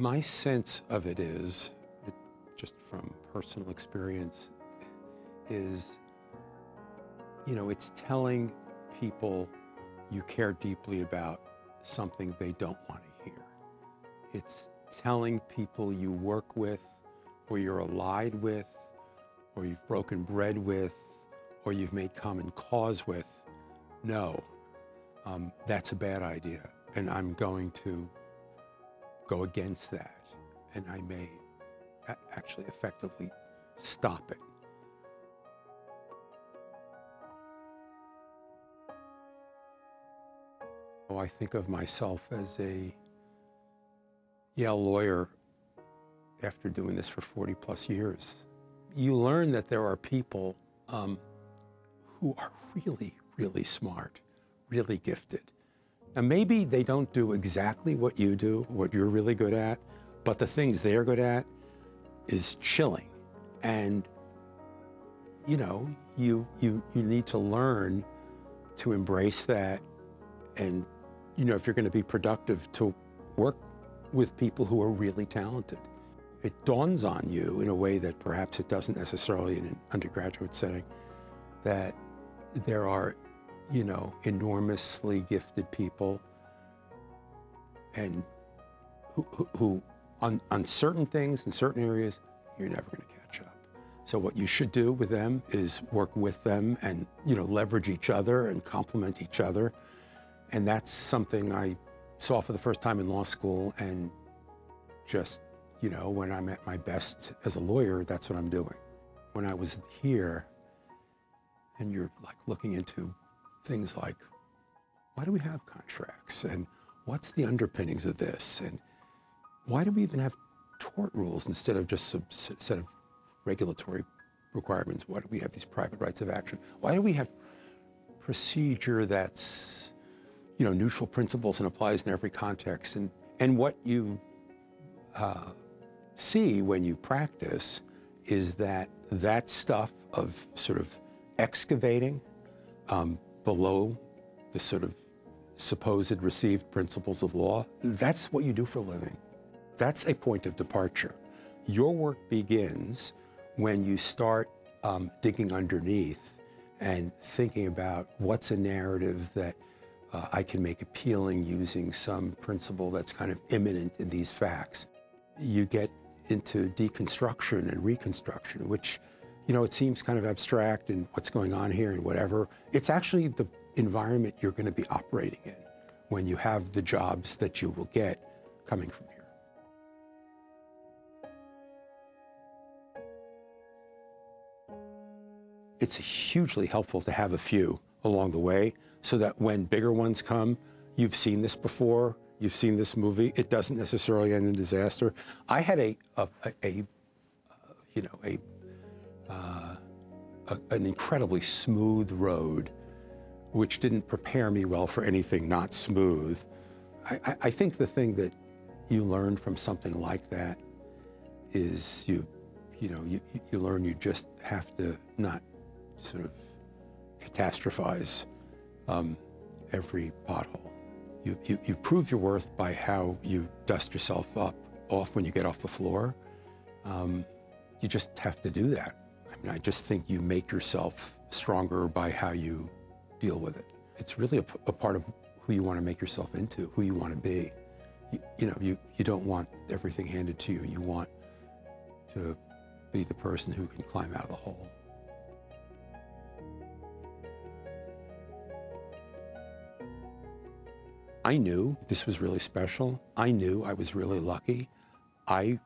My sense of it is, just from personal experience, is, you know, it's telling people you care deeply about something they don't want to hear. It's telling people you work with, or you're allied with, or you've broken bread with, or you've made common cause with, no, um, that's a bad idea. And I'm going to go against that. And I may actually effectively stop it. Oh, I think of myself as a Yale lawyer after doing this for 40 plus years. You learn that there are people um, who are really, really smart, really gifted. Now, maybe they don't do exactly what you do, what you're really good at, but the things they're good at is chilling. And, you know, you, you, you need to learn to embrace that. And, you know, if you're going to be productive, to work with people who are really talented. It dawns on you in a way that perhaps it doesn't necessarily in an undergraduate setting that there are, you know, enormously gifted people and who, who, on, on certain things in certain areas, you're never going to catch up. So what you should do with them is work with them and, you know, leverage each other and complement each other. And that's something I saw for the first time in law school and just, you know, when I'm at my best as a lawyer, that's what I'm doing. When I was here, and you're like looking into things like, why do we have contracts? And what's the underpinnings of this? And why do we even have tort rules instead of just a set of regulatory requirements? Why do we have these private rights of action? Why do we have procedure that's, you know, neutral principles and applies in every context? And, and what you uh, see when you practice is that that stuff of sort of excavating um, below the sort of supposed received principles of law, that's what you do for a living. That's a point of departure. Your work begins when you start um, digging underneath and thinking about what's a narrative that uh, I can make appealing using some principle that's kind of immanent in these facts. You get into deconstruction and reconstruction, which you know, it seems kind of abstract and what's going on here and whatever. It's actually the environment you're going to be operating in when you have the jobs that you will get coming from here. It's hugely helpful to have a few along the way so that when bigger ones come, you've seen this before, you've seen this movie, it doesn't necessarily end in disaster. I had a, a, a, a you know, a uh, a, an incredibly smooth road, which didn't prepare me well for anything not smooth. I, I think the thing that you learn from something like that is you, you know, you, you learn you just have to not sort of catastrophize um, every pothole. You, you, you prove your worth by how you dust yourself up off when you get off the floor. Um, you just have to do that. I mean, I just think you make yourself stronger by how you deal with it. It's really a, a part of who you want to make yourself into, who you want to be. You, you know, you, you don't want everything handed to you. You want to be the person who can climb out of the hole. I knew this was really special. I knew I was really lucky. I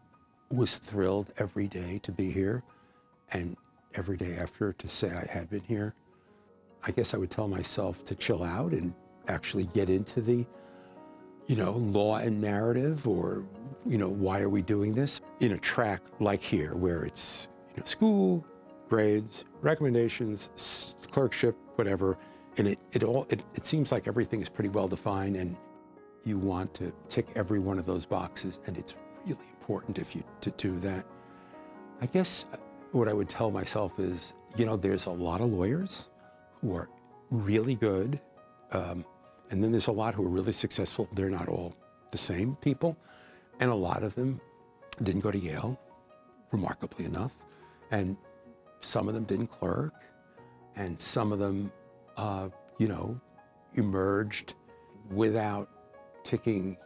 was thrilled every day to be here and every day after to say I had been here. I guess I would tell myself to chill out and actually get into the, you know, law and narrative or, you know, why are we doing this? In a track like here where it's, you know, school, grades, recommendations, clerkship, whatever, and it, it all, it, it seems like everything is pretty well defined and you want to tick every one of those boxes and it's really important if you to do that. I guess what I would tell myself is, you know, there's a lot of lawyers who are really good, um, and then there's a lot who are really successful. They're not all the same people. and a lot of them didn't go to Yale, remarkably enough, and some of them didn't clerk, and some of them, uh, you know, emerged without ticking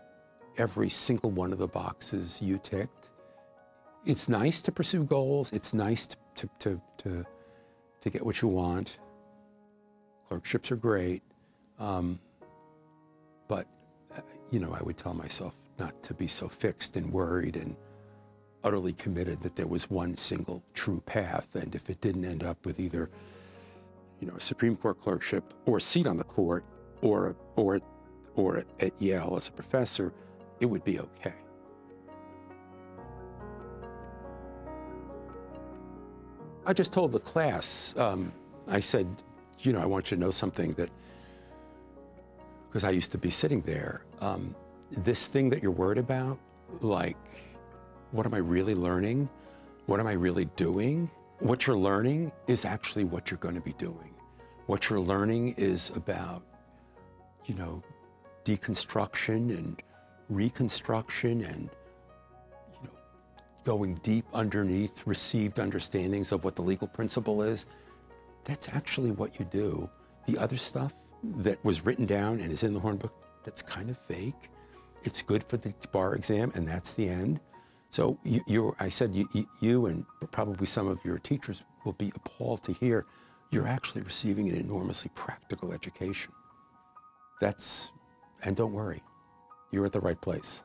every single one of the boxes you ticked. It's nice to pursue goals. It's nice to, to, to, to, get what you want. Clerkships are great. Um, but, uh, you know, I would tell myself not to be so fixed and worried and utterly committed that there was one single true path. And if it didn't end up with either, you know, a Supreme Court clerkship or a seat on the court or, or, or at Yale as a professor, it would be okay. I just told the class, um, I said, you know, I want you to know something that, because I used to be sitting there, um, this thing that you're worried about, like, what am I really learning? What am I really doing? What you're learning is actually what you're going to be doing. What you're learning is about, you know, deconstruction and reconstruction and going deep underneath received understandings of what the legal principle is, that's actually what you do. The other stuff that was written down and is in the Hornbook, that's kind of fake. It's good for the bar exam, and that's the end. So you, you I said you, you and probably some of your teachers will be appalled to hear you're actually receiving an enormously practical education. That's, and don't worry, you're at the right place.